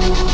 you.